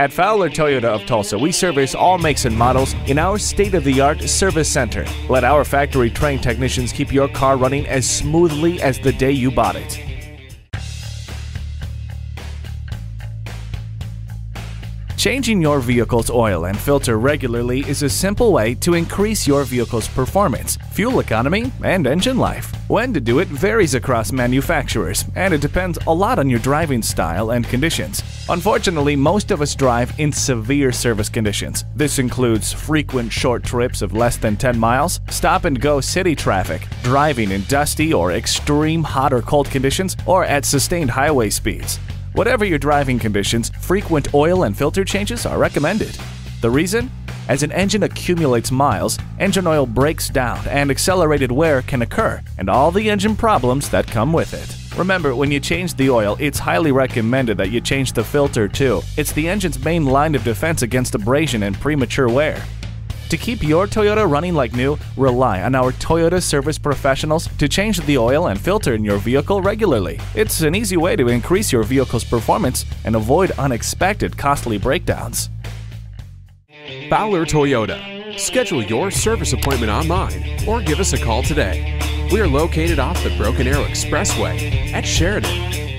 At Fowler Toyota of Tulsa, we service all makes and models in our state of the art service center. Let our factory trained technicians keep your car running as smoothly as the day you bought it. Changing your vehicle's oil and filter regularly is a simple way to increase your vehicle's performance, fuel economy, and engine life. When to do it varies across manufacturers, and it depends a lot on your driving style and conditions. Unfortunately, most of us drive in severe service conditions. This includes frequent short trips of less than 10 miles, stop and go city traffic, driving in dusty or extreme hot or cold conditions, or at sustained highway speeds. Whatever your driving conditions, frequent oil and filter changes are recommended. The reason? As an engine accumulates miles, engine oil breaks down and accelerated wear can occur, and all the engine problems that come with it. Remember, when you change the oil, it's highly recommended that you change the filter too. It's the engine's main line of defense against abrasion and premature wear. To keep your Toyota running like new, rely on our Toyota service professionals to change the oil and filter in your vehicle regularly. It's an easy way to increase your vehicle's performance and avoid unexpected costly breakdowns. Fowler Toyota. Schedule your service appointment online or give us a call today. We are located off the Broken Arrow Expressway at Sheridan.